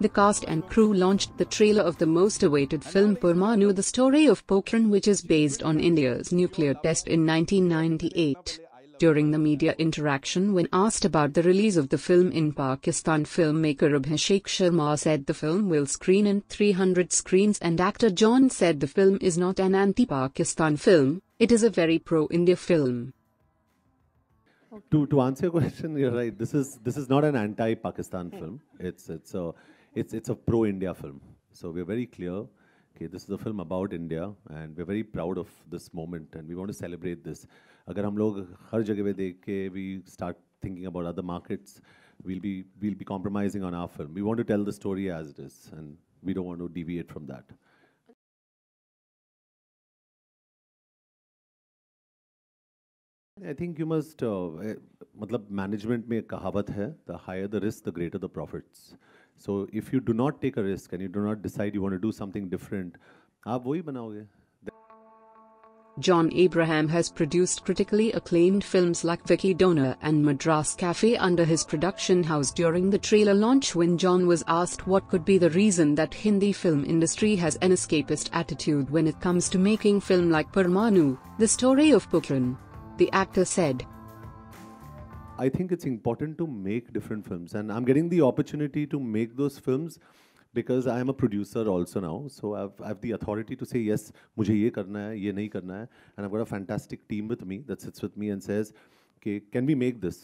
The cast and crew launched the trailer of the most awaited film Parmanu the story of Pokhran which is based on India's nuclear test in 1998. During the media interaction when asked about the release of the film in Pakistan filmmaker Abhishek Sharma said the film will screen in 300 screens and actor John said the film is not an anti-Pakistan film, it is a very pro-India film. To, to answer your question, you're right. This is this is not an anti-Pakistan film. It's it's a it's it's a pro-India film. So we're very clear. Okay, this is a film about India, and we're very proud of this moment, and we want to celebrate this. अगर हम लोग हर जगह पे देख के we start thinking about other markets, we'll be we'll be compromising on our film. We want to tell the story as it is, and we don't want to deviate from that. I think you must, uh, eh, मतलब management में कहावत है, the higher the risk, the greater the profits. So if you do not take a risk and you do not decide you want to do something different, आप वही बनाओगे. John Abraham has produced critically acclaimed films like Vicky Donor and Madras Cafe under his production house during the trailer launch when John was asked what could be the reason that Hindi film industry has an escapist attitude when it comes to making film like Parmanu, the story of Pokhran The actor said, I think it's important to make different films, and I'm getting the opportunity to make those films because I am a producer also now. So I've, I have the authority to say, yes, मुझे ये करना है, ये नहीं करना है. And I've got a fantastic team with me that sits with me and says, okay, can we make this?